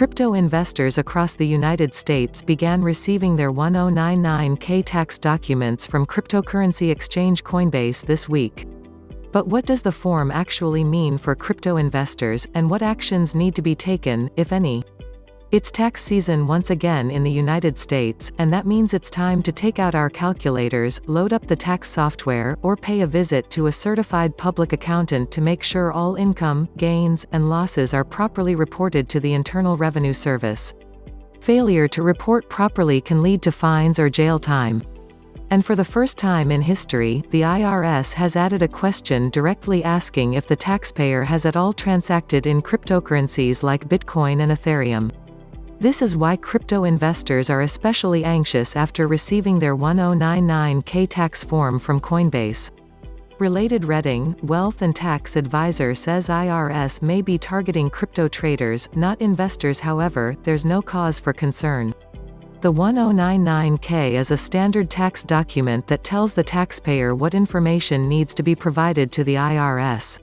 Crypto investors across the United States began receiving their 1099K tax documents from cryptocurrency exchange Coinbase this week. But what does the form actually mean for crypto investors, and what actions need to be taken, if any? It's tax season once again in the United States, and that means it's time to take out our calculators, load up the tax software, or pay a visit to a certified public accountant to make sure all income, gains, and losses are properly reported to the Internal Revenue Service. Failure to report properly can lead to fines or jail time. And for the first time in history, the IRS has added a question directly asking if the taxpayer has at all transacted in cryptocurrencies like Bitcoin and Ethereum. This is why crypto investors are especially anxious after receiving their 1099K tax form from Coinbase. Related Reading, wealth and tax advisor says IRS may be targeting crypto traders, not investors however, there's no cause for concern. The 1099K is a standard tax document that tells the taxpayer what information needs to be provided to the IRS.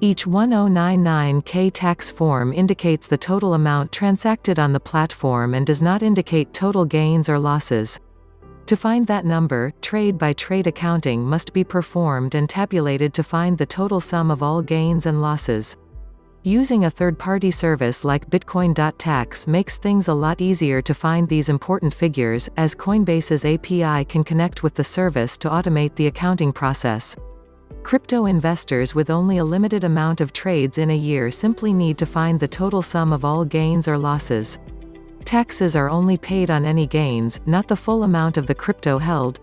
Each 1099K tax form indicates the total amount transacted on the platform and does not indicate total gains or losses. To find that number, trade-by-trade -trade accounting must be performed and tabulated to find the total sum of all gains and losses. Using a third-party service like Bitcoin.tax makes things a lot easier to find these important figures, as Coinbase's API can connect with the service to automate the accounting process. Crypto investors with only a limited amount of trades in a year simply need to find the total sum of all gains or losses. Taxes are only paid on any gains, not the full amount of the crypto held.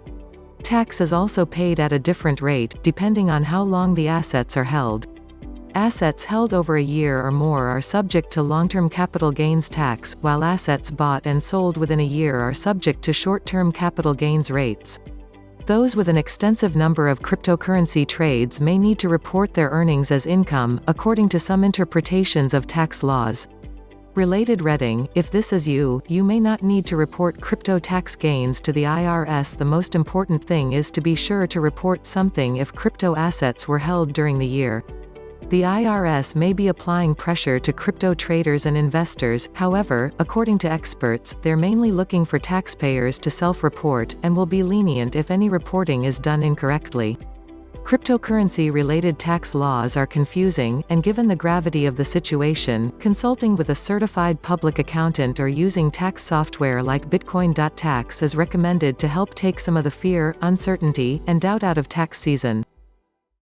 Tax is also paid at a different rate, depending on how long the assets are held. Assets held over a year or more are subject to long-term capital gains tax, while assets bought and sold within a year are subject to short-term capital gains rates. Those with an extensive number of cryptocurrency trades may need to report their earnings as income, according to some interpretations of tax laws. Related Reading, if this is you, you may not need to report crypto tax gains to the IRS the most important thing is to be sure to report something if crypto assets were held during the year. The IRS may be applying pressure to crypto traders and investors, however, according to experts, they're mainly looking for taxpayers to self-report, and will be lenient if any reporting is done incorrectly. Cryptocurrency-related tax laws are confusing, and given the gravity of the situation, consulting with a certified public accountant or using tax software like Bitcoin.tax is recommended to help take some of the fear, uncertainty, and doubt out of tax season.